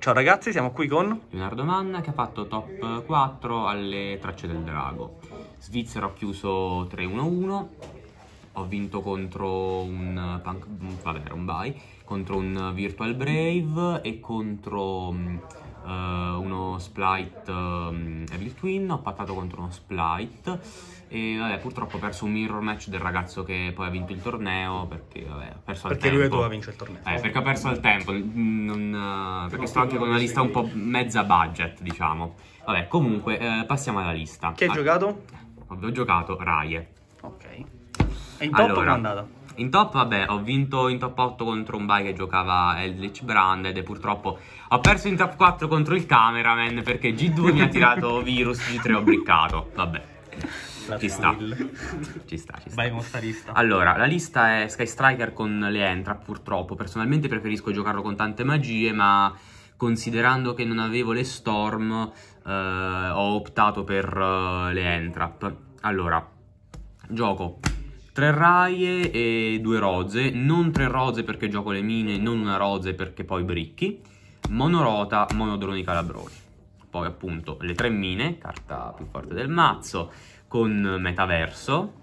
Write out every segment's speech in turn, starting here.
Ciao ragazzi, siamo qui con Leonardo Manna che ha fatto top 4 alle tracce del drago. Svizzera ho chiuso 3-1-1, ho vinto contro un punk, vabbè un bye, contro un Virtual Brave e contro um, uh, uno Splite um, Evil Twin, ho pattato contro uno Splite e vabbè purtroppo ho perso un mirror match del ragazzo che poi ha vinto il torneo perché vabbè ha perso perché al lui e tempo. tu ha vinto il torneo. Eh, perché ho perso il tempo, non, uh, perché sto anche con una lista un po' mezza budget, diciamo. Vabbè, comunque, eh, passiamo alla lista. Chi hai Ah, giocato? Ho giocato Raie. Ok. E in top Allora, come è andata? In top, vabbè, ho vinto in top 8 contro un bye che giocava Eldritch Branded e purtroppo ho perso in top 4 contro il cameraman perché G2 mi ha tirato virus, G3 ho briccato. Vabbè, La ci sta. ci sta, ci sta. Vai con sta lista. Allora, la lista è Sky Striker con le Entrap purtroppo. Personalmente preferisco giocarlo con tante magie, ma considerando che non avevo le Storm, eh, ho optato per eh, le Entrap. Allora, gioco tre raie e due roze. Non tre roze perché gioco le mine, non una roze perché poi bricchi. Monorota, monodroni calabroni. Poi appunto le tre mine, carta più forte del mazzo, con metaverso.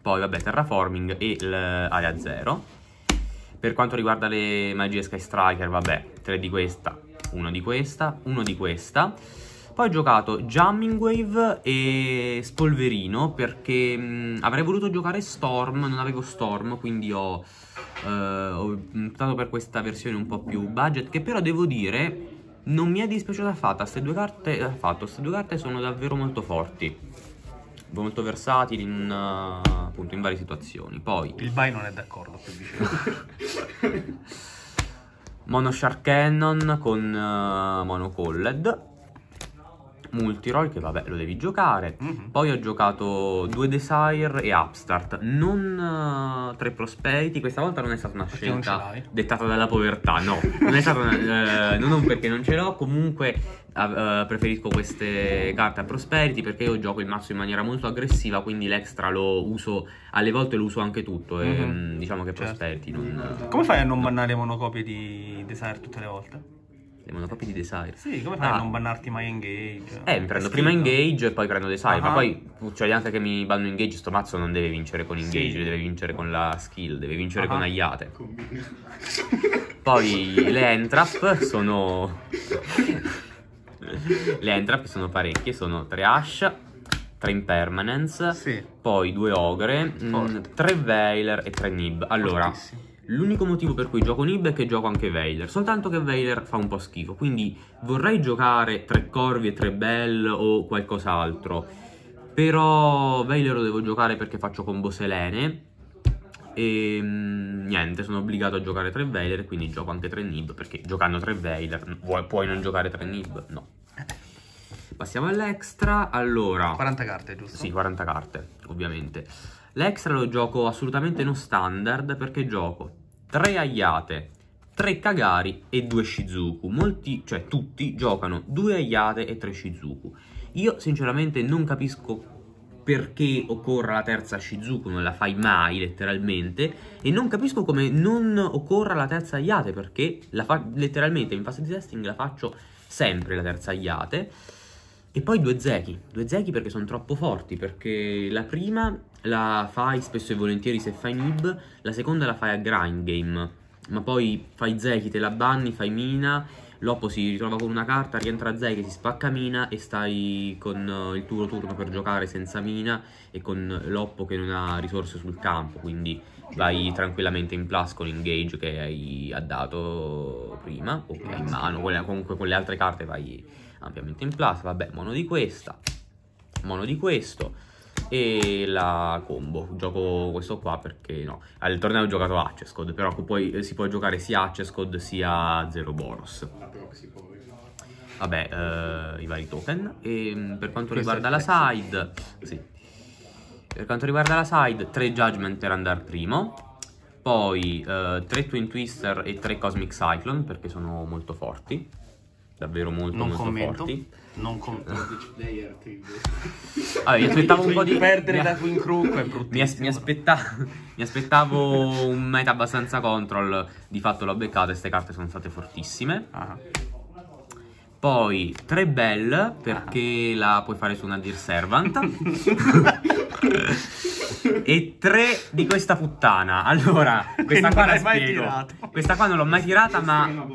Poi vabbè, terraforming e l'area 0. Per quanto riguarda le magie Sky Striker, vabbè, tre di questa, uno di questa, uno di questa. Poi ho giocato Jamming Wave e Spolverino perché mh, avrei voluto giocare Storm, non avevo Storm, quindi ho, eh, ho optato per questa versione un po' più budget che però devo dire non mi è dispiaciuta fatta, queste due carte, eh, fatto, queste due carte sono davvero molto forti, molto versatili in, uh, appunto, in varie situazioni. Poi Il Bai non è d'accordo, vicino. Mono Shark Cannon con uh, Mono Colled. Multiroll che vabbè lo devi giocare. Mhm. Poi ho giocato due Desire e Upstart. Non uh, tre Prosperity. Questa volta non è stata una Perché scelta dettata dalla povertà. No, non è stata una, eh, non perché non ce l'ho. Comunque eh, preferisco queste carte a Prosperity perché io gioco il mazzo in maniera molto aggressiva. Quindi l'extra lo uso alle volte lo uso anche tutto. E Mhm. mm, diciamo che Certo. Prosperity non. Come fai a non bannare monocopie di Desire tutte le volte? Le monocopie di Desire. Sì, come fai Ah. a non bannarti mai Engage? Eh, mi prendo prima. Engage e poi prendo Desire. Ma Ah. poi succede anche che mi banno Engage. Sto mazzo non deve vincere con Engage, Sì. deve vincere con la skill, deve vincere Ah. con Ayate. Poi le Entrap sono. le Entrap sono parecchie, sono 3 Ash, 3 Impermanence, Sì. poi 2 Ogre, Forte. 3 Veiler e 3 Nib. Allora, Fortissimo. L'unico motivo per cui gioco Nib è che gioco anche Veiler, soltanto che Veiler fa un po' schifo, quindi vorrei giocare tre Corvi e tre Bell o qualcos'altro, però Veiler lo devo giocare perché faccio combo Selene e mm, niente, sono obbligato a giocare tre Veiler quindi gioco anche tre Nib, perché giocando tre Veiler puoi non giocare tre Nib? No. Passiamo all'extra, allora... 40 carte, giusto? Sì, 40 carte, ovviamente. L'extra lo gioco assolutamente non standard perché gioco 3 Ayate, 3 Kagari e 2 Shizuku. Molti, cioè tutti, giocano 2 Ayate e 3 Shizuku. Io sinceramente non capisco perché occorra la terza Shizuku, non la fai mai letteralmente, e non capisco come non occorra la terza Ayate perché la fa- letteralmente in fase di testing la faccio sempre la terza Ayate. E poi due Zeki, due Zeki perché sono troppo forti, perché la prima la fai spesso e volentieri se fai Nib, la seconda la fai a grind game, ma poi fai Zeki, te la banni, fai Mina, Loppo si ritrova con una carta, rientra Zeki, si spacca Mina e stai con eh, il tuo turno per giocare senza Mina e con Loppo che non ha risorse sul campo, quindi vai tranquillamente in plus con Engage che hai ha dato prima, o che hai in mano, comunque con le altre carte vai ampiamente in plus, vabbè, mono di questa, mono di questo e la combo. Gioco questo qua perché no, al torneo ho giocato Accescode, però poi eh, si può giocare sia Accescode sia Zero Bonus. Vabbè, eh, i vari token. E mm, per quanto riguarda la side, sì. Per quanto riguarda la side, 3 Judgment per andare primo. Poi 3 Twin Twister e 3 Cosmic Cyclone perché sono molto forti. Davvero molto Non molto commento. forti. Non commento. 12 player tribute. Vabbè, mi aspettavo un po' di perdere mi- da Queen Crook è Mi, as- mi aspetta- mi aspettavo un meta abbastanza control, di fatto l'ho beccato e queste carte sono state fortissime. Ah. Poi tre bell perché la puoi fare su una Dear Servant. e tre di questa puttana. Allora, questa non qua la l'hai mai spiego. tirata. Questa qua non l'ho mai tirata, ma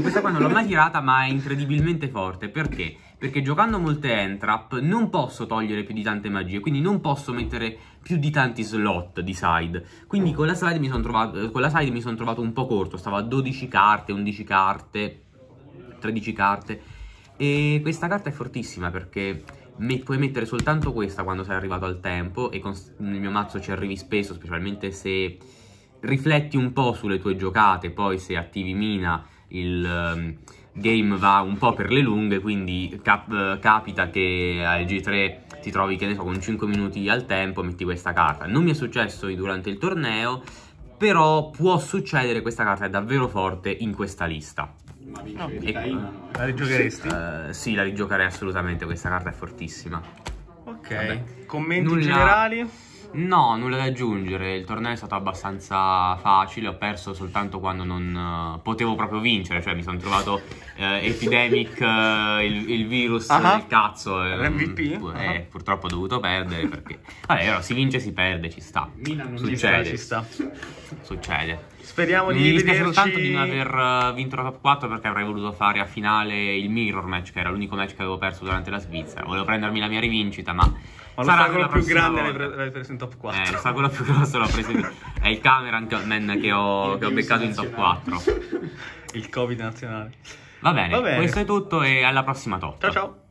Questa qua non l'ho mai tirata, ma è incredibilmente forte. Perché? Perché giocando molte entrap non posso togliere più di tante magie, quindi non posso mettere più di tanti slot di side. Quindi con la side mi sono trovato, con la side mi son trovato un po' corto, stavo a 12 carte, 11 carte, 13 carte. E questa carta è fortissima perché me- puoi mettere soltanto questa quando sei arrivato al tempo e con nel mio mazzo ci arrivi spesso, specialmente se rifletti un po' sulle tue giocate, poi se attivi mina il ehm, game va un po' per le lunghe, quindi cap- eh, capita che al G3 ti trovi, che ne so, con 5 minuti al tempo metti questa carta. Non mi è successo durante il torneo, però può succedere, questa carta è davvero forte in questa lista. Ma vincere di ecco. Caina, no? La rigiocheresti? Eh, sì, la rigiocherei assolutamente, questa carta è fortissima. ok. vabbè. Commenti Nulla- generali? No, nulla da aggiungere. Il torneo è stato abbastanza facile. Ho perso soltanto quando non eh, potevo proprio vincere. Cioè, mi sono trovato eh, Epidemic, eh, il, il virus Ah. del cazzo. e, L'MVP? pu- Ah. eh, purtroppo ho dovuto perdere perché. Vabbè, però, si vince, si perde, ci sta. Mina non Ci sta, Succede. ci sta. Succede. Speriamo Mi di dispiace vederci... soltanto di non aver eh, vinto la top 4 perché avrei voluto fare a finale il mirror match, che era l'unico match che avevo perso durante la Svizzera. Volevo prendermi la mia rivincita, ma. Ma sarà l'ostacolo più grande l'hai volta. l'hai preso in top 4. Eh, l'ostacolo più grosso l'ho preso in- È il cameraman che ho, che ho beccato in top 4. Il Covid nazionale. Va bene, Va bene. questo è tutto e alla prossima top. Ciao ciao.